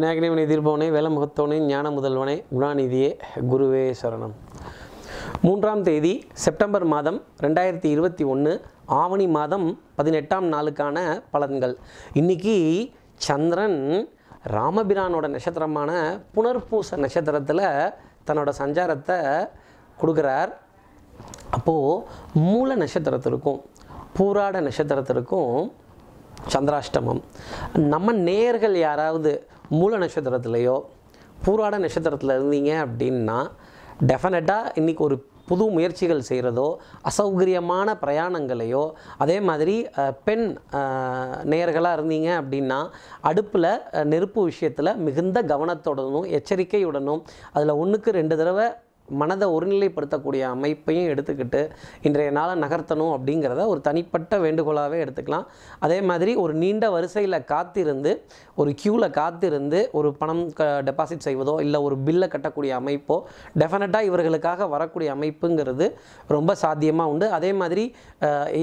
விநாயகனே தீர்ப்பவனே வேலமுகத்தவனே ஞான முதல்வனே குணாநிதியே குருவே சரணம். மூன்றாம் தேதி செப்டம்பர் மாதம் ரெண்டாயிரத்தி இருபத்தி ஒன்று ஆவணி மாதம் பதினெட்டாம் நாளுக்கான பலன்கள். இன்னைக்கு சந்திரன் ராமபிரானோட நட்சத்திரமான புனர்பூச நட்சத்திரத்தில் தன்னோட சஞ்சாரத்தை கொடுக்குறார். அப்போது மூல நட்சத்திரத்திற்கும் பூராட நட்சத்திரத்திற்கும் சந்திராஷ்டமம். நம்ம நேர்கள் யாராவது மூல நட்சத்திரத்துலேயோ பூராட நட்சத்திரத்தில் இருந்தீங்க அப்படின்னா டெஃபினட்டாக இன்றைக்கி ஒரு புது முயற்சிகள் செய்கிறதோ அசௌகரியமான பிரயாணங்களையோ அதே மாதிரி பெண் நேர்களாக இருந்தீங்க அப்படின்னா அடுப்பில் நெருப்பு விஷயத்தில் மிகுந்த கவனத்துடனும் எச்சரிக்கையுடனும் அதில் ஒன்றுக்கு ரெண்டு தடவை மனதை ஒருநிலைப்படுத்தக்கூடிய அமைப்பையும் எடுத்துக்கிட்டு இன்றைய நாளை நகர்த்தணும் அப்படிங்கிறத ஒரு தனிப்பட்ட வேண்டுகோளாகவே எடுத்துக்கலாம். அதே மாதிரி ஒரு நீண்ட வரிசையில் காத்திருந்து ஒரு க்யூவில் காத்திருந்து ஒரு பணம் க டெபாசிட் செய்வதோ இல்லை ஒரு பில்லை கட்டக்கூடிய அமைப்போ டெஃபினட்டாக இவர்களுக்காக வரக்கூடிய அமைப்புங்கிறது ரொம்ப சாத்தியமாக உண்டு. அதே மாதிரி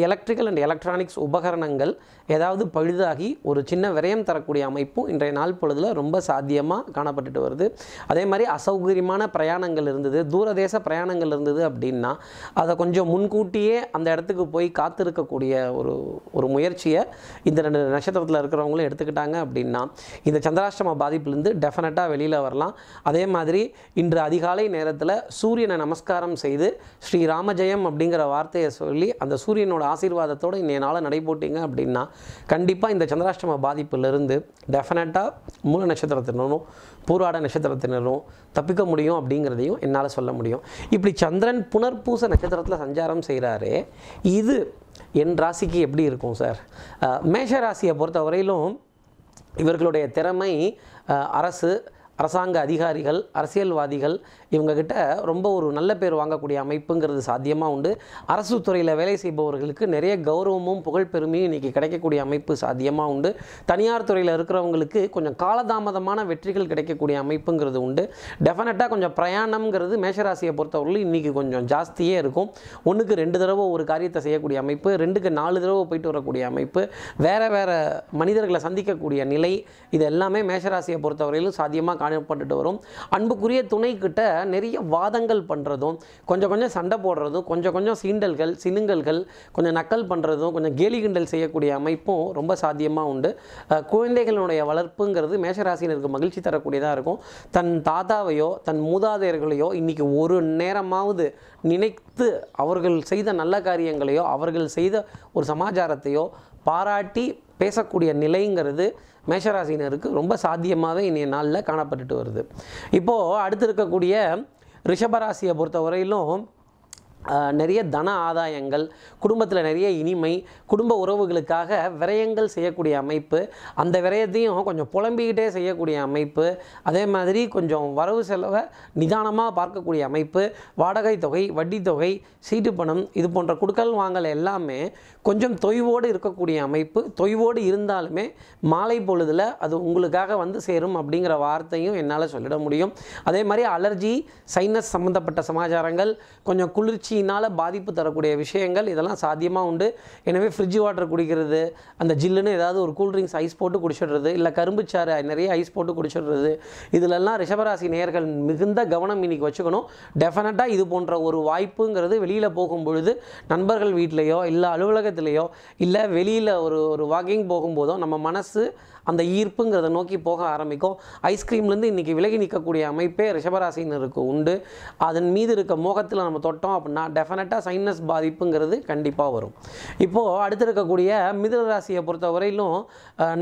எலக்ட்ரிக்கல் அண்ட் எலக்ட்ரானிக்ஸ் உபகரணங்கள் ஏதாவது பழுதாகி ஒரு சின்ன விரயம் தரக்கூடிய அமைப்பும் இன்றைய நாள் பொழுதில் ரொம்ப சாத்தியமாக காணப்பட்டுட்டு வருது. அதே மாதிரி அசௌகரியமான பிரயாணங்கள் இருந்தது தூரதேச பிரயாணங்கள் இருந்தது அப்படின்னா அதை கொஞ்சம் முன்கூட்டியே அந்த இடத்துக்கு போய் காத்திருக்கக்கூடிய ஒரு ஒரு முயற்சியை இந்த ரெண்டு நட்சத்திரத்தில் இருக்கிறவங்களும் எடுத்துக்கிட்டாங்க அப்படின்னா இந்த சந்திராஷ்டம பாதிப்புலேருந்து டெஃபினட்டாக வெளியில் வரலாம். அதே மாதிரி இன்று அதிகாலை நேரத்தில் சூரியனை நமஸ்காரம் செய்து ஸ்ரீ ராமஜெயம் அப்படிங்கிற வார்த்தையை சொல்லி அந்த சூரியனோட ஆசீர்வாதத்தோடு இன்றைய நாளை நடைபோட்டிங்க அப்படின்னா கண்டிப்பாக இந்த சந்திராஷ்டம பாதிப்புலேருந்து டெஃபினட்டாக மூல நட்சத்திரத்தினரும் பூராட நட்சத்திரத்தினரும் தப்பிக்க முடியும் அப்படிங்கிறதையும் என்னால் சொல்ல முடியும். இப்படி சந்திரன் புனர்பூச நட்சத்திரத்தில் சஞ்சாரம் செய்கிறாரு இது என் ராசிக்கு எப்படி இருக்கும் சார் மேஷ ராசியை பொறுத்த வரையிலும் இவர்களுடைய திறமை அரசு அரசாங்க அதிகாரிகள் அரசியல்வாதிகள் இவங்கக்கிட்ட ரொம்ப ஒரு நல்ல பேர் வாங்கக்கூடிய அமைப்புங்கிறது சாத்தியமாக உண்டு. அரசு துறையில் வேலை செய்பவர்களுக்கு நிறைய கௌரவமும் புகழ் பெருமையும் இன்றைக்கி கிடைக்கக்கூடிய அமைப்பு சாத்தியமாக உண்டு. தனியார் துறையில் இருக்கிறவங்களுக்கு கொஞ்சம் காலதாமதமான வெற்றிகள் கிடைக்கக்கூடிய அமைப்புங்கிறது உண்டு. டெஃபினட்டாக கொஞ்சம் பிரயாணம்ங்கிறது மேஷராசியை பொறுத்தவரையிலும் இன்றைக்கி கொஞ்சம் ஜாஸ்தியே இருக்கும். ஒன்றுக்கு ரெண்டு தடவை ஒரு காரியத்தை செய்யக்கூடிய அமைப்பு ரெண்டுக்கு நாலு தடவை போயிட்டு வரக்கூடிய அமைப்பு வேறு வேறு மனிதர்களை சந்திக்கக்கூடிய நிலை இது எல்லாமே மேஷராசியை பொறுத்தவரையிலும் சாத்தியமாக காணப்பட்டுட்டு வரும். அன்புக்குரிய துணைக்கிட்ட நிறைய வாதங்கள் பண்ணுறதும் கொஞ்சம் கொஞ்சம் சண்டை போடுறதும் கொஞ்சம் கொஞ்சம் சீண்டல்கள் சினுங்கல்கள் கொஞ்சம் நக்கல் பண்ணுறதும் கொஞ்சம் கேலி கிண்டல் செய்யக்கூடிய அமைப்பும் ரொம்ப சாத்தியமாக உண்டு. குழந்தைகளுடைய வளர்ப்புங்கிறது மேஷராசினருக்கு மகிழ்ச்சி தரக்கூடியதாக இருக்கும். தன் தாத்தாவையோ தன் மூதாதையர்களையோ இன்றைக்கி ஒரு நேரமாவது நினைத்து அவர்கள் செய்த நல்ல காரியங்களையோ அவர்கள் செய்த ஒரு சமாச்சாரத்தையோ பாராட்டி பேசக்கூடிய நிலைங்கிறது மேஷராசினருக்கு ரொம்ப சாத்தியமாகவே இன்றைய நாளில் காணப்பட்டுட்டு வருது. இப்போது அடுத்து இருக்கக்கூடிய ரிஷபராசியை பொறுத்த வரையிலும் நிறைய தன ஆதாயங்கள் குடும்பத்தில் நிறைய இனிமை குடும்ப உறவுகளுக்காக விரயங்கள் செய்யக்கூடிய அமைப்பு அந்த விரயத்தையும் கொஞ்சம் புலம்பிக்கிட்டே செய்யக்கூடிய அமைப்பு அதே மாதிரி கொஞ்சம் வரவு செலவை நிதானமாக பார்க்கக்கூடிய அமைப்பு வாடகை தொகை வட்டி தொகை சீட்டு பணம் இது போன்ற குடுக்கல் வாங்கல் எல்லாமே கொஞ்சம் தொய்வோடு இருக்கக்கூடிய அமைப்பு தொய்வோடு இருந்தாலுமே மாலை பொழுதில் அது உங்களுக்காக வந்து சேரும் அப்படிங்கிற வார்த்தையும் என்னால் சொல்லிட முடியும். அதே மாதிரி அலர்ஜி சைனஸ் சம்மந்தப்பட்ட சமாச்சாரங்கள் கொஞ்சம் குளிர்ச்சி குளிர்ச்சியினால் பாதிப்பு தரக்கூடிய விஷயங்கள் இதெல்லாம் சாத்தியமாக உண்டு. எனவே ஃப்ரிட்ஜ் வாட்டர் குடிக்கிறது அந்த ஜில்லுன்னு ஏதாவது ஒரு கூல்ட்ரிங்க்ஸ் ஐஸ் போட்டு குடிச்சிடுறது இல்லை கரும்புச்சாறு நிறைய ஐஸ் போட்டு குடிச்சிடுறது இதிலெல்லாம் ரிஷபராசி நேயர்கள் மிகுந்த கவனம் இன்னைக்கு வச்சுக்கணும். டெஃபினட்டாக இது போன்ற ஒரு வாய்ப்புங்கிறது வெளியில் போகும் பொழுது நண்பர்கள் வீட்லேயோ இல்லை அலுவலகத்திலேயோ இல்லை வெளியில் ஒரு ஒரு வாக்கிங் போகும்போதோ நம்ம மனசு அந்த ஈர்ப்புங்கிறத நோக்கி போக ஆரம்பிக்கும். ஐஸ்கிரீம்லேருந்து இன்றைக்கி விலகி நிற்கக்கூடிய அமைப்பே ரிஷபராசினருக்கு உண்டு. அதன் மீது இருக்க மோகத்தில் நம்ம தொட்டோம் அப்படின்னா டெஃபினட்டாக சைனஸ் பாதிப்புங்கிறது கண்டிப்பாக வரும். இப்போது அடுத்து இருக்கக்கூடிய மிதுன ராசியை பொறுத்த வரையிலும்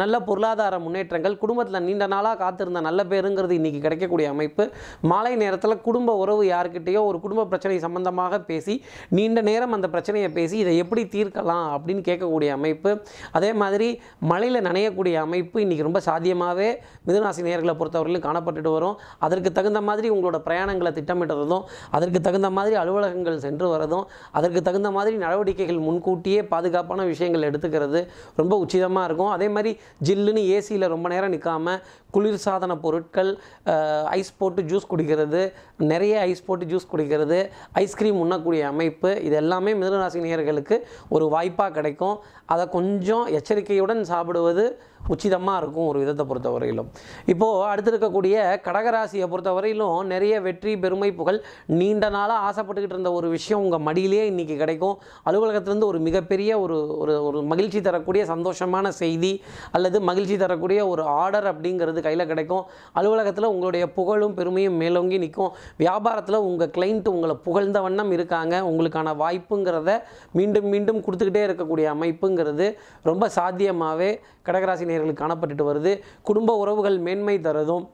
நல்ல பொருளாதார முன்னேற்றங்கள் குடும்பத்தில் நீண்ட நாளாக காத்திருந்த நல்ல பேருங்கிறது இன்றைக்கி கிடைக்கக்கூடிய அமைப்பு. மாலை நேரத்தில் குடும்ப உறவு யாருக்கிட்டேயோ ஒரு குடும்ப பிரச்சனை சம்பந்தமாக பேசி நீண்ட நேரம் அந்த பிரச்சனையை பேசி இதை எப்படி தீர்க்கலாம் அப்படின்னு கேட்கக்கூடிய அமைப்பு. அதே மாதிரி மழையில் நனையக்கூடிய அமைப்பு இன்றைக்கி ரொம்ப சாத்தியமாகவே மிதுனாசி நேர்களை பொறுத்தவரையிலும் காணப்பட்டுட்டு வரும். அதற்கு தகுந்த மாதிரி உங்களோட பிரயாணங்களை திட்டமிடுறதும் அதற்கு தகுந்த மாதிரி அலுவலகங்கள் சென்று வரதும் அதற்கு தகுந்த மாதிரி நடவடிக்கைகள் முன்கூட்டியே பாதுகாப்பான விஷயங்கள் எடுத்துக்கிறது ரொம்ப உச்சிதமாக இருக்கும். அதே மாதிரி ஜில்லுன்னு ஏசியில் ரொம்ப நேரம் நிற்காம குளிர்சாதன பொருட்கள் ஐஸ் போட்டு ஜூஸ் குடிக்கிறது நிறைய ஐஸ் போட்டு ஜூஸ் குடிக்கிறது ஐஸ்கிரீம் உண்ணக்கூடிய அமைப்பு இது எல்லாமே மிதுனராசி நேயர்களுக்கு ஒரு வாய்ப்பாக கிடைக்கும். அதை கொஞ்சம் எச்சரிக்கையுடன் சாப்பிடுவது உச்சிதமாக இருக்கும் ஒரு விதத்தை பொறுத்தவரையிலும். இப்போது அடுத்து இருக்கக்கூடிய கடகராசியை பொறுத்தவரையிலும் நிறைய வெற்றி பெருமை புகழ் நீண்ட நாளாக ஆசைப்பட்டுக்கிட்டு இருந்த ஒரு விஷயம் உங்கள் மடியிலே இன்றைக்கி கிடைக்கும். அலுவலகத்திலேருந்து ஒரு மிகப்பெரிய ஒரு ஒரு ஒரு மகிழ்ச்சி தரக்கூடிய சந்தோஷமான செய்தி அல்லது மகிழ்ச்சி தரக்கூடிய ஒரு ஆர்டர் அப்படிங்கிறது கையில் கிடைக்கும். அலுவலகத்தில் உங்களுடைய புகழும் பெருமையும் மேலோங்கி நிற்கும். வியாபாரத்தில் உங்கள் கிளைண்ட் உங்களை புகழ்ந்த வண்ணம் இருக்காங்க. உங்களுக்கான வாய்ப்புங்கிறத மீண்டும் மீண்டும் கொடுத்துக்கிட்டே இருக்கக்கூடிய அமைப்புங்கிறது ரொம்ப சாத்தியமாகவே கடகராசி நேயர்களுக்கு காணப்பட்டுட்டு வருது. குடும்ப உறவுகள் மேன்மை தரதும்.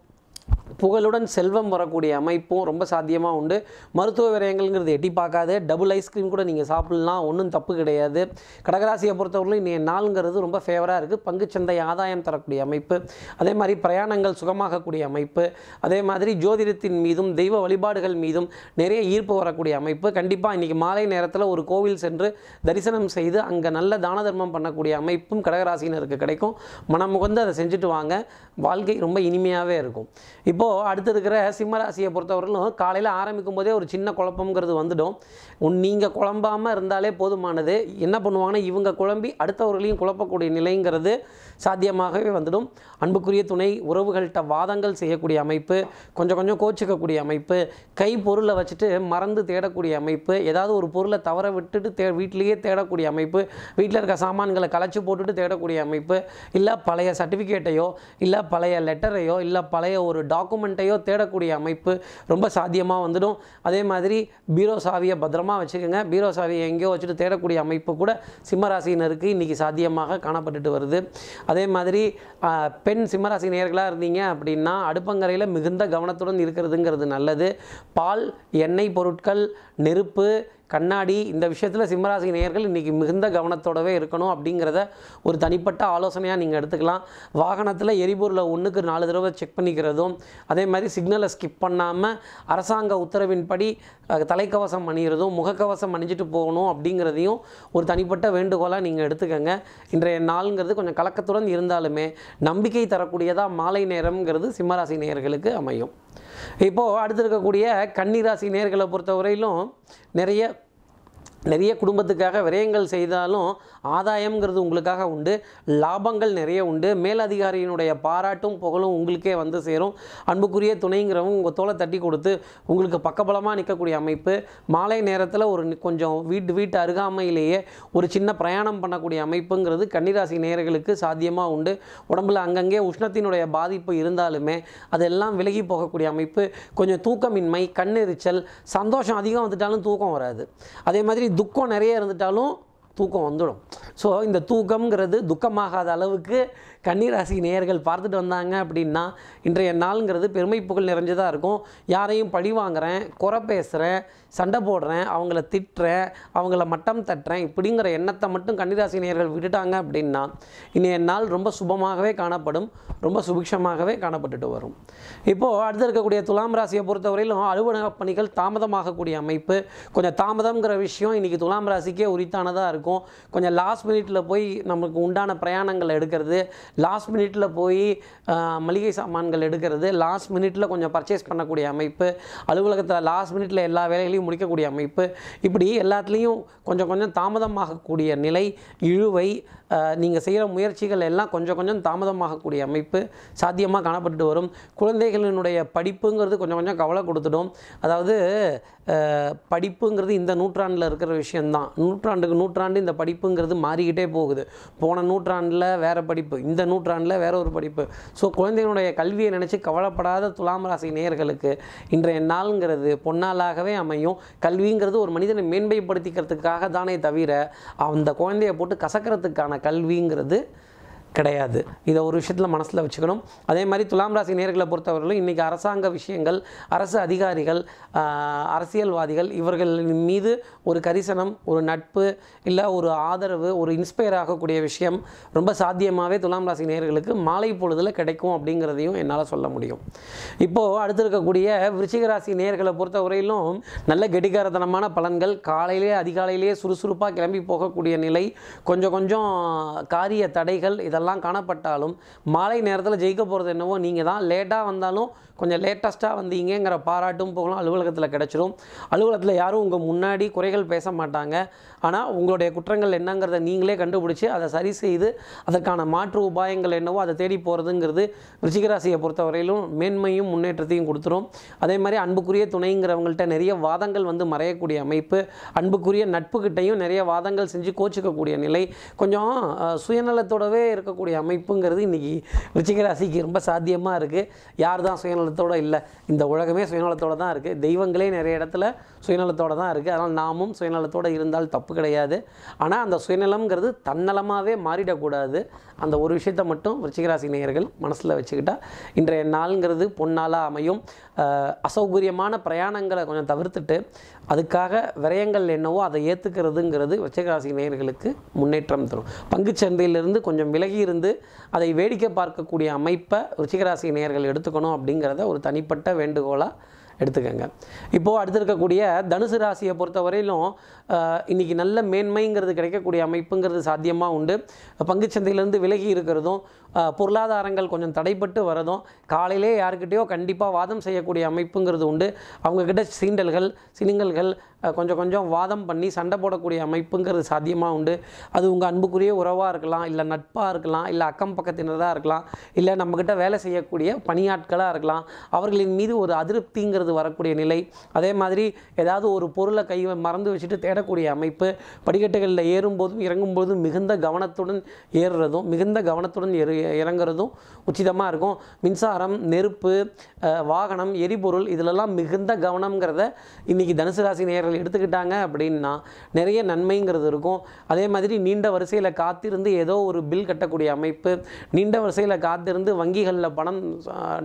புகழுடன் செல்வம் வரக்கூடிய அமைப்பும் ரொம்ப சாத்தியமாக உண்டு. மருத்துவ விரயங்கள்ங்கிறது எட்டி பார்க்காது. டபுள் ஐஸ்கிரீம் கூட நீங்கள் சாப்பிட்லாம். ஒன்றும் தப்பு கிடையாது. கடகராசியை பொறுத்தவரையிலும் இன்றைய நாளுங்கிறது ரொம்ப ஃபேவராக இருக்குது பங்குச்சந்தை ஆதாயம் தரக்கூடிய அமைப்பு. அதே மாதிரி பிரயாணங்கள் சுகமாகக்கூடிய அமைப்பு. அதே மாதிரி ஜோதிடத்தின் மீதும் தெய்வ வழிபாடுகள் மீதும் நிறைய ஈர்ப்பு வரக்கூடிய அமைப்பு. கண்டிப்பாக இன்றைக்கி மாலை நேரத்தில் ஒரு கோவில் சென்று தரிசனம் செய்து அங்கே நல்ல தான தர்மம் பண்ணக்கூடிய அமைப்பும் கடகராசினருக்கு கிடைக்கும். மனம் முகந்து அதை செஞ்சுட்டு வாங்க. வாழ்க்கை ரொம்ப இனிமையாகவே இருக்கும். இப்போது அடுத்து இருக்கிற சிம்மராசியை பொறுத்தவரையிலும் காலையில் ஆரம்பிக்கும் போதே ஒரு சின்ன குழப்பம்ங்கிறது வந்துடும். உன் நீங்கள் குழம்பாமல் இருந்தாலே போதுமானது. என்ன பண்ணுவாங்கன்னா இவங்க குழம்பி அடுத்தவர்களையும் குழப்பக்கூடிய நிலைங்கிறது சாத்தியமாகவே வந்துடும். அன்புக்குரிய துணை உறவுகள்கிட்ட வாதங்கள் செய்யக்கூடிய அமைப்பு கொஞ்சம் கொஞ்சம் கோச்சிக்கக்கூடிய அமைப்பு கை பொருளை வச்சுட்டு மறந்து தேடக்கூடிய அமைப்பு ஏதாவது ஒரு பொருளை தவற விட்டுட்டு தே வீட்டிலேயே தேடக்கூடிய அமைப்பு வீட்டில் இருக்க சாமான்களை கலைச்சி போட்டுட்டு தேடக்கூடிய அமைப்பு இல்லை பழைய சர்டிஃபிகேட்டையோ இல்லை பழைய லெட்டரையோ இல்லை பழைய ஒரு டாக்குமெண்ட்டையோ தேடக்கூடிய அமைப்பு ரொம்ப சாத்தியமாக வந்துடும். அதே மாதிரி பீரோ சாவியை பத்திரமா வச்சுக்கோங்க. பீரோ சாவியை எங்கேயோ வச்சுட்டு தேடக்கூடிய அமைப்பு கூட சிம்மராசினருக்கு இன்றைக்கி சாத்தியமாக காணப்பட்டுட்டு வருது. அதே மாதிரி பெண் சிம்மராசி நேர்களாக இருந்தீங்க அப்படின்னா அடுப்பங்கரையில் மிகுந்த கவனத்துடன் இருக்கிறதுங்கிறது நல்லது. பால் எண்ணெய் பொருட்கள் நெருப்பு கண்ணாடி இந்த விஷயத்தில் சிம்மராசி நேயர்கள் இன்றைக்கி மிகுந்த கவனத்தோடவே இருக்கணும் அப்படிங்கிறத ஒரு தனிப்பட்ட ஆலோசனையாக நீங்கள் எடுத்துக்கலாம். வாகனத்தில் எரிபொருளை ஒன்றுக்கு நாலு தடவை செக் பண்ணிக்கிறதும் அதே மாதிரி சிக்னலை ஸ்கிப் பண்ணாமல் அரசாங்க உத்தரவின்படி தலைக்கவசம் அணிகிறதும் முகக்கவசம் அணிஞ்சிட்டு போகணும் அப்படிங்கிறதையும் ஒரு தனிப்பட்ட வேண்டுகோளாக நீங்கள் எடுத்துக்கங்க. இன்றைய நாளுங்கிறது கொஞ்சம் கலக்கத்துடன் இருந்தாலுமே நம்பிக்கை தரக்கூடியதாக மாலை நேரம்ங்கிறது சிம்மராசி நேயர்களுக்கு அமையும். இப்போது அடுத்து இருக்கக்கூடிய கன்னிராசி நேர்களை பொறுத்தவரையிலும் நிறைய நிறைய குடும்பத்துக்காக விரயங்கள் செய்தாலும் ஆதாயம்ங்கிறது உங்களுக்காக உண்டு. லாபங்கள் நிறைய உண்டு. மேலதிகாரியினுடைய பாராட்டும் புகழும் உங்களுக்கே வந்து சேரும். அன்புக்குரிய துணைங்கிறவங்க உங்கள் தோலை தட்டி கொடுத்து உங்களுக்கு பக்கபலமாக நிற்கக்கூடிய அமைப்பு. மாலை நேரத்தில் ஒரு கொஞ்சம் வீட்டு வீட்டு அருகாமையிலேயே ஒரு சின்ன பிரயாணம் பண்ணக்கூடிய அமைப்புங்கிறது கன்னிராசி நேர்களுக்கு சாத்தியமாக உண்டு. உடம்புல அங்கங்கே உஷ்ணத்தினுடைய பாதிப்பு இருந்தாலுமே அதெல்லாம் விலகி போகக்கூடிய அமைப்பு. கொஞ்சம் தூக்கமின்மை கண்ணெரிச்சல் சந்தோஷம் அதிகம் வந்துட்டாலும் தூக்கம் வராது. அதே மாதிரி துக்கம் நிறைய இருந்துட்டாலும் தூக்கம் வந்துடும். ஸோ இந்த தூக்கம்ங்கிறது துக்கமாகாத அளவுக்கு கன்னிராசி நேயர்கள் பார்த்துட்டு வந்தாங்க அப்படின்னா இன்றைய நாளுங்கிறது பெருமை புகழ் நிறைஞ்சதாக இருக்கும். யாரையும் பழி வாங்குறேன் குறை பேசுகிறேன் சண்டை போடுறேன் அவங்கள திட்டுறேன் அவங்கள மட்டம் தட்டுறேன் இப்படிங்கிற எண்ணத்தை மட்டும் கன்னிராசி நேயர்கள் விட்டுட்டாங்க அப்படின்னா இன்றைய நாள் ரொம்ப சுபமாகவே காணப்படும் ரொம்ப சுபிக்ஷமாகவே காணப்பட்டுட்டு வரும். இப்போது அடுத்து இருக்கக்கூடிய துலாம் ராசியை பொறுத்தவரையிலும் அலுவலக பணிகள் தாமதமாகக்கூடிய அமைப்பு. கொஞ்சம் தாமதம்ங்கிற விஷயம் இன்றைக்கி துலாம் ராசிக்கே உரித்தானதாக இருக்கும். இருக்கும். கொஞ்சம் லாஸ்ட் மினிட்டில் போய் நமக்கு உண்டான பிரயாணங்கள் எடுக்கிறது. லாஸ்ட் மினிட்டில் போய் மளிகை சாமான்கள் எடுக்கிறது. லாஸ்ட் மினிட்டில் கொஞ்சம் பர்ச்சேஸ் பண்ணக்கூடிய அமைப்பு. அலுவலகத்தில் லாஸ்ட் மினிட்டில் எல்லா வேலைகளையும் முடிக்கக்கூடிய அமைப்பு. இப்படி எல்லாத்துலேயும் கொஞ்சம் கொஞ்சம் தாமதமாகக்கூடிய நிலை இழுவை நீங்கள் செய்கிற முயற்சிகள் எல்லாம் கொஞ்சம் கொஞ்சம் தாமதமாகக்கூடிய அமைப்பு சாத்தியமாக காணப்பட்டு வரும். குழந்தைகளினுடைய படிப்புங்கிறது கொஞ்சம் கொஞ்சம் கவலை கொடுத்துடும். அதாவது படிப்புங்கிறது இந்த நூற்றாண்டில் இருக்கிற விஷயந்தான் நூற்றாண்டுக்கு நூற்றாண்டு இந்த படிப்புங்கிறது மாறிக்கிட்டே போகுது. போன நூற்றாண்டில் வேறு படிப்பு இந்த நூற்றாண்டில் வேற ஒரு படிப்பு. ஸோ குழந்தைகளுடைய கல்வியை நினச்சி கவலைப்படாத துலாம் ராசி நேயர்களுக்கு இன்றைய நாளுங்கிறது பொன்னாளாகவே அமையும். கல்விங்கிறது ஒரு மனிதனை மேன்மைப்படுத்திக்கிறதுக்காக தானே தவிர அந்த குழந்தையை போட்டு கசக்கிறதுக்கான கல்விங்கிறது கிடையாது. இதை ஒரு விஷயத்தில் மனசில் வச்சுக்கணும். அதே மாதிரி துலாம் ராசி நேர்களை பொறுத்தவரையிலும் இன்றைக்கி அரசாங்க விஷயங்கள் அரசு அதிகாரிகள் அரசியல்வாதிகள் இவர்களின் மீது ஒரு கரிசனம் ஒரு நட்பு இல்லை ஒரு ஆதரவு ஒரு இன்ஸ்பயர் ஆகக்கூடிய விஷயம் ரொம்ப சாத்தியமாகவே துலாம் ராசி நேயர்களுக்கு மாலை பொழுதில் கிடைக்கும் அப்படிங்கிறதையும் என்னால் சொல்ல முடியும். இப்போது அடுத்து இருக்கக்கூடிய விருச்சிக ராசி பொறுத்தவரையிலும் நல்ல கெடிகாரத்தனமான பலன்கள் காலையிலே அதிகாலையிலேயே சுறுசுறுப்பாக கிளம்பி போகக்கூடிய நிலை கொஞ்சம் கொஞ்சம் காரிய தடைகள் இதெல்லாம் காணப்பட்டாலும் மாலை நேரத்தில் ஜெயிக்க போகிறது என்னவோ நீங்கள் தான். லேட்டாக வந்தாலும் கொஞ்சம் லேட்டஸ்ட்டாக வந்தீங்கிற பாராட்டும் போகலாம் அலுவலகத்தில் கிடச்சிரும். அலுவலகத்தில் யாரும் உங்கள் முன்னாடி குறைகள் பேச மாட்டாங்க. ஆனால் உங்களுடைய குற்றங்கள் என்னங்கிறத நீங்களே கண்டுபிடிச்சி அதை சரி செய்து அதற்கான மாற்று உபாயங்கள் என்னவோ அதை தேடி போகிறதுங்கிறது ரிச்சிகராசியை பொறுத்தவரையிலும் மேன்மையும் முன்னேற்றத்தையும் கொடுத்துரும். அதே மாதிரி அன்புக்குரிய துணைங்கிறவங்கள்ட்ட நிறைய வாதங்கள் வந்து மறையக்கூடிய அமைப்பு. அன்புக்குரிய நட்புக்கிட்டையும் நிறைய வாதங்கள் செஞ்சு கோச்சிக்கக்கூடிய நிலை. கொஞ்சம் சுயநலத்தோடவே இருக்க இருக்கக்கூடிய அமைப்புங்கிறது இன்றைக்கி ரிச்சிகராசிக்கு ரொம்ப சாத்தியமாக இருக்குது யார் தான் சுயநலத்தோட இல்லை இந்த உலகமே சுயநலத்தோட தான் இருக்குது தெய்வங்களே நிறைய இடத்துல சுயநலத்தோட தான் இருக்குது அதனால் நாமும் சுயநலத்தோடு இருந்தால் தப்பு கிடையாது. ஆனால் அந்த சுயநலம்ங்கிறது தன்னலமாகவே மாறிடக்கூடாது. அந்த ஒரு விஷயத்தை மட்டும் விருச்சிகராசி நேயர்கள் மனசில் வச்சுக்கிட்டா இன்றைய நாளுங்கிறது பொன்னாளாக அமையும். அசௌகரியமான பிரயாணங்களை கொஞ்சம் தவிர்த்துட்டு அதுக்காக விரயங்கள் என்னவோ அதை ஏற்றுக்கிறதுங்கிறது விருச்சிகராசி நேயர்களுக்கு முன்னேற்றம் தரும். பங்கு சந்தையிலிருந்து கொஞ்சம் விலகி இருந்து அதை வேடிக்கை பார்க்கக்கூடிய அமைப்பை ருச்சிகராசி நேயர்கள் எடுத்துக்கணும் அப்படிங்கிறத ஒரு தனிப்பட்ட வேண்டுகோளாக எடுத்துக்கோங்க. இப்போது அடுத்து இருக்கக்கூடிய தனுசு ராசியை பொறுத்தவரையிலும் இன்றைக்கி நல்ல மேன்மைங்கிறது கிடைக்கக்கூடிய அமைப்புங்கிறது சாத்தியமாக உண்டு. பங்குச்சந்தையிலேருந்து விலகி இருக்கிறதும் பொருளாதாரங்கள் கொஞ்சம் தடைப்பட்டு வரதும் காலையிலே யாருக்கிட்டேயோ கண்டிப்பாக வாதம் செய்யக்கூடிய அமைப்புங்கிறது உண்டு. அவங்கக்கிட்ட சீண்டல்கள் சினிங்கல்கள் கொஞ்சம் கொஞ்சம் வாதம் பண்ணி சண்டை போடக்கூடிய அமைப்புங்கிறது சாத்தியமாக உண்டு. அது உங்கள் அன்புக்குரிய உறவாக இருக்கலாம் இல்லை நட்பாக இருக்கலாம் இல்லை அக்கம் பக்கத்தினராக இருக்கலாம் இல்லை நம்மக்கிட்ட வேலை செய்யக்கூடிய பணியாட்களாக இருக்கலாம் அவர்களின் மீது ஒரு அதிருப்திங்கிற அதிருப்திங்கிறது வரக்கூடிய நிலை. அதே மாதிரி ஏதாவது ஒரு பொருளை கை மறந்து வச்சுட்டு தேடக்கூடிய அமைப்பு படிக்கட்டுகளில் ஏறும்போதும் இறங்கும்போதும் மிகுந்த கவனத்துடன் ஏறுறதும் மிகுந்த கவனத்துடன் ஏறு இறங்குறதும் உச்சிதமாக இருக்கும். மின்சாரம் நெருப்பு வாகனம் எரிபொருள் இதிலெல்லாம் மிகுந்த கவனம்ங்கிறத இன்றைக்கி தனுசு ராசி நேயர்கள் எடுத்துக்கிட்டாங்க அப்படின்னா நிறைய நன்மைங்கிறது இருக்கும். அதே மாதிரி நீண்ட வரிசையில் காத்திருந்து ஏதோ ஒரு பில் கட்டக்கூடிய அமைப்பு நீண்ட வரிசையில் காத்திருந்து வங்கிகளில் பணம்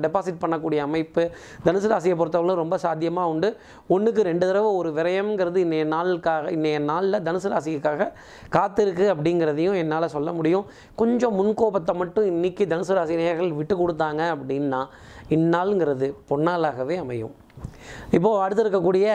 டெபாசிட் பண்ணக்கூடிய அமைப்பு தனுசு ராசியை பொறுத்தவரை ரொம்ப சாத்தியமாக உண்டு. ஒன்றுக்கு ரெண்டு தடவை ஒரு விரயம்ங்கிறது இன்றைய நாளுக்காக இன்றைய நாளில் தனுசு ராசிக்காக காத்திருக்கு அப்படிங்கிறதையும் என்னால் சொல்ல முடியும். கொஞ்சம் முன்கோபத்தை மட்டும் இன்னைக்கு தனுசு ராசி நேர்கள் விட்டு கொடுத்தாங்க அப்படின்னா இந்நாளுங்கிறது பொன்னாளாகவே அமையும். இப்போது அடுத்து இருக்கக்கூடிய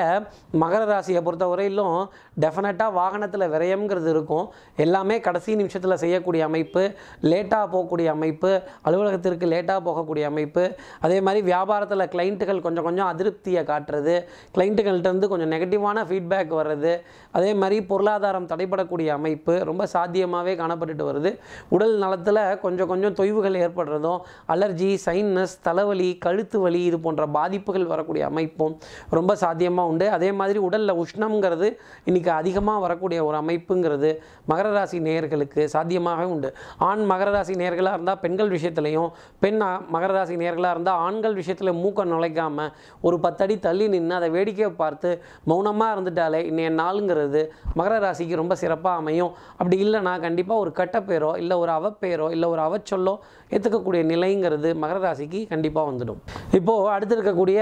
மகர ராசியை பொறுத்தவரையிலும் டெஃபினட்டாக வாகனத்தில் விரயம்ங்கிறது இருக்கும். எல்லாமே கடைசி நிமிஷத்தில் செய்யக்கூடிய அமைப்பு லேட்டாக போகக்கூடிய அமைப்பு அலுவலகத்திற்கு லேட்டாக போகக்கூடிய அமைப்பு. அதே மாதிரி வியாபாரத்தில் கிளைண்ட்டுகள் கொஞ்சம் கொஞ்சம் அதிருப்தியை காட்டுறது. கிளைண்ட்டுகள்கிட்டருந்து கொஞ்சம் நெகட்டிவான ஃபீட்பேக் வர்றது. அதே மாதிரி பொருளாதாரம் தடைப்படக்கூடிய அமைப்பு ரொம்ப சாத்தியமாகவே காணப்பட்டுட்டு வருது. உடல் நலத்தில் கொஞ்சம் கொஞ்சம் தொய்வுகள் ஏற்படுறதும் அலர்ஜி சைனஸ் தலைவலி கழுத்து வலி இது போன்ற பாதிப்புகள் வரக்கூடிய அமைப்பும் ரொம்ப சாத்தியமாக உண்டு. அதே மாதிரி உடலில் உஷ்ணம்ங்கிறது இன்றைக்கி அதிகமாக வரக்கூடிய ஒரு அமைப்புங்கிறது மகர ராசி நேர்களுக்கு சாத்தியமாகவே உண்டு. ஆண் மகர ராசி நேர்களாக இருந்தால் பெண்கள் விஷயத்துலையும் பெண் மகர ராசி நேயர்களாக இருந்தால் ஆண்கள் விஷயத்தில் மூக்கம் நுழைக்காம ஒரு பத்தடி தள்ளி நின்று அதை வேடிக்கையை பார்த்து மௌனமாக இருந்துட்டாலே இன்னைய நாளுங்கிறது மகர ராசிக்கு ரொம்ப சிறப்பாக அமையும். அப்படி இல்லைன்னா கண்டிப்பாக ஒரு கட்டப்பேரோ இல்லை ஒரு அவப்பேரோ இல்லை ஒரு அவச்சொல்லோ ஏற்றுக்கக்கூடிய நிலைங்கிறது மகர ராசிக்கு கண்டிப்பாக வந்துடும். இப்போது அடுத்து இருக்கக்கூடிய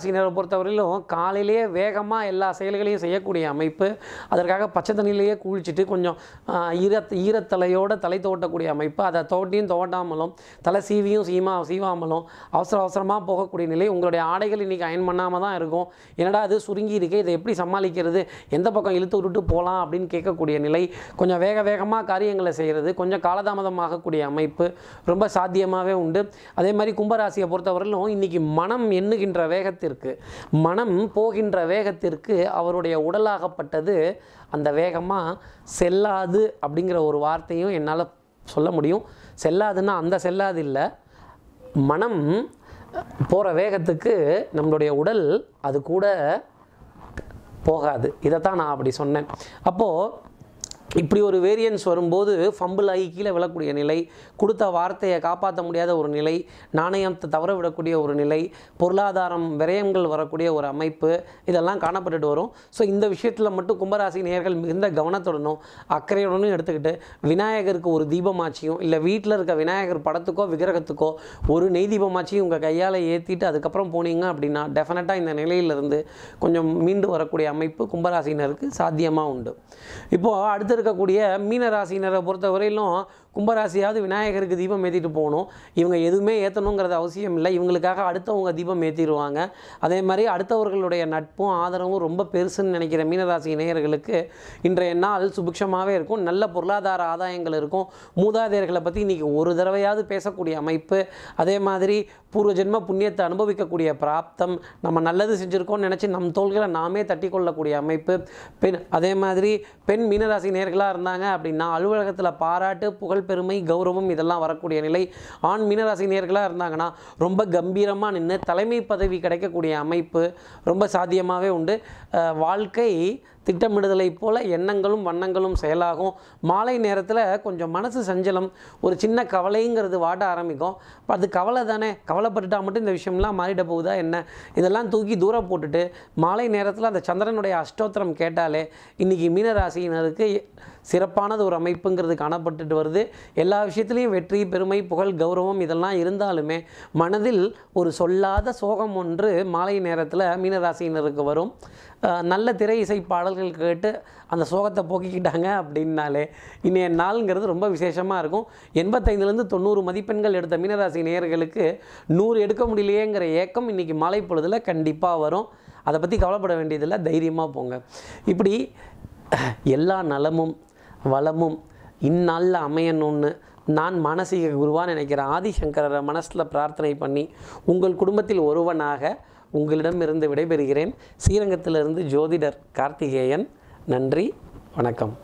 ராசினரை பொறுத்தவரையிலும் காலையிலேயே வேகமாக எல்லா செயல்களையும் செய்யக்கூடிய அமைப்பு அதற்காக பச்சை தண்ணியிலேயே குளிச்சுட்டு கொஞ்சம் ஈரத் ஈர தலை தோட்டக்கூடிய அமைப்பு அதை தோட்டியும் தோட்டாமலும் தலை சீவியும் சீமா சீவாமலும் அவசர அவசரமாக போகக்கூடிய நிலை உங்களுடைய ஆடைகள் இன்றைக்கி அயன் பண்ணாமல் தான் இருக்கும். என்னடா அது சுருங்கி இருக்கு இதை எப்படி சமாளிக்கிறது எந்த பக்கம் இழுத்து விட்டுட்டு போகலாம் அப்படின்னு கேட்கக்கூடிய நிலை கொஞ்சம் வேக வேகமாக காரியங்களை செய்கிறது கொஞ்சம் காலதாமதமாகக்கூடிய அமைப்பு ரொம்ப சாத்தியமாகவே உண்டு. அதே மாதிரி கும்பராசியை பொறுத்தவரையிலும் இன்றைக்கி மனம் எண்ணுகின்ற வேகத்திற்கு மனம் போகின்ற வேகத்திற்கு அவருடைய உடலாகப்பட்டது அந்த வேகமாக செல்லாது அப்படிங்கிற ஒரு வார்த்தையும் என்னால் சொல்ல முடியும். செல்லாதுன்னா அந்த செல்லாது இல்லை. மனம் போகிற வேகத்துக்கு நம்மளுடைய உடல் அது கூட போகாது. இதைத்தான் நான் அப்படி சொன்னேன். அப்போது இப்படி ஒரு வேரியன்ஸ் வரும்போது ஃபம்பிள் ஆகி கீழே விழக்கூடிய நிலை கொடுத்த வார்த்தையை காப்பாற்ற முடியாத ஒரு நிலை நாணயத்தை தவற விடக்கூடிய ஒரு நிலை பொருளாதாரம் விரயங்கள் வரக்கூடிய ஒரு அமைப்பு இதெல்லாம் காணப்பட்டுட்டு வரும். ஸோ இந்த விஷயத்தில் மட்டும் கும்பராசி நேர்கள் மிகுந்த கவனத்துடனும் அக்கறையுடனும் எடுத்துக்கிட்டு விநாயகருக்கு ஒரு தீபமாச்சியும் இல்லை வீட்டில் இருக்க விநாயகர் படத்துக்கோ விக்கிரகத்துக்கோ ஒரு நெய் தீபமாச்சியும் உங்கள் கையால் ஏற்றிட்டு அதுக்கப்புறம் போனீங்க அப்படின்னா டெஃபினட்டாக இந்த நிலையிலிருந்து கொஞ்சம் மீண்டு வரக்கூடிய அமைப்பு கும்பராசினருக்கு சாத்தியமாக உண்டு. இப்போது அடுத்த இருக்கக்கூடிய மீனராசினரை பொறுத்தவரையிலும் கும்பராசியாவது விநாயகருக்கு தீபம் ஏற்றிட்டு போகணும். இவங்க எதுவுமே ஏற்றணுங்கிறது அவசியம் இல்லை. இவங்களுக்காக அடுத்தவங்க தீபம் ஏற்றிடுவாங்க அதே மாதிரி அடுத்தவர்களுடைய நட்பும் ஆதரவும் ரொம்ப பெருசுன்னு நினைக்கிற மீனராசி இணையர்களுக்கு இன்றைய நாள் சுபிக்ஷமாகவே இருக்கும். நல்ல பொருளாதார ஆதாயங்கள் இருக்கும். மூதாதையர்களை பற்றி இன்றைக்கி ஒரு தடவையாவது பேசக்கூடிய அமைப்பு. அதே மாதிரி பூர்வ ஜென்ம புண்ணியத்தை அனுபவிக்கக்கூடிய பிராப்தம். நம்ம நல்லது செஞ்சுருக்கோம்னு நினச்சி நம் தோள்களை நாமே தட்டி கொள்ளக்கூடிய அமைப்பு. பெண் அதே மாதிரி பெண் மீனராசி நேர்களாக இருந்தாங்க அப்படின்னா அலுவலகத்தில் பாராட்டு புகழ் பெருமை கௌரவம் இதெல்லாம் வரக்கூடிய நிலை ஆண் மீனராசி நேர்களாக இருந்தாங்கன்னா ரொம்ப கம்பீரமாக நின்று தலைமை பதவி கிடைக்கக்கூடிய அமைப்பு ரொம்ப சாத்தியமாகவே உண்டு. வாழ்க்கை திட்டமிடுதலை போல எண்ணங்களும் வண்ணங்களும் செயலாகும். மாலை நேரத்தில் கொஞ்சம் மனசு சஞ்சலம் ஒரு சின்ன கவலைங்கிறது வாட ஆரம்பிக்கும். அது கவலை தானே? கவலைப்பட்டுட்டால் மட்டும் இந்த விஷயம்லாம் மாறிட போகுதா என்ன? இதெல்லாம் தூக்கி தூரம் போட்டுட்டு மாலை நேரத்தில் அந்த சந்திரனுடைய அஷ்டோத்திரம் கேட்டாலே இன்றைக்கி மீனராசியினருக்கு சிறப்பானது ஒரு அமைப்புங்கிறது காணப்பட்டுட்டு வருது. எல்லா விஷயத்துலையும் வெற்றி பெருமை புகழ் கௌரவம் இதெல்லாம் இருந்தாலுமே மனதில் ஒரு சொல்லாத சோகம் ஒன்று மாலை நேரத்தில் மீனராசியினருக்கு வரும். நல்ல திரை இசை பாடல்கள் கேட்டு அந்த சோகத்தை போக்கிக்கிட்டாங்க அப்படின்னாலே இன்றைய நாளுங்கிறது ரொம்ப விசேஷமாக இருக்கும். எண்பத்தைந்துலேருந்து தொண்ணூறு மதிப்பெண்கள் எடுத்த மீனராசி நேயர்களுக்கு நூறு எடுக்க முடியலையேங்கிற ஏக்கம் இன்றைக்கி மாலை பொழுதில் கண்டிப்பாக வரும். அதை பற்றி கவலைப்பட வேண்டியதில்லை தைரியமாக போங்க. இப்படி எல்லா நலமும் வளமும் இந்நாளில் அமையணும்னு நான் மானசீக குருவான்னு நினைக்கிற ஆதிசங்கரரை மனசில் பிரார்த்தனை பண்ணி உங்கள் குடும்பத்தில் ஒருவனாக உங்களிடமிருந்து விடைபெறுகிறேன். ஸ்ரீரங்கத்திலிருந்து ஜோதிடர் கார்த்திகேயன். நன்றி வணக்கம்.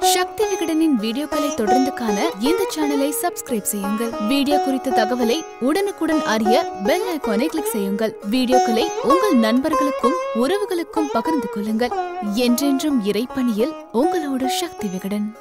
சக்தி விகடனின் வீடியோக்களை தொடர்ந்து காண இந்த சேனலை சப்ஸ்கிரைப் செய்யுங்கள். வீடியோ குறித்த தகவலை உடனுக்குடன் அறிய பெல் ஐக்கானை கிளிக் செய்யுங்கள். வீடியோக்களை உங்கள் நண்பர்களுக்கும் உறவுகளுக்கும் பகிர்ந்து கொள்ளுங்கள். என்றென்றும் இறைப்பணியில் உங்களோடு சக்தி விகடன்.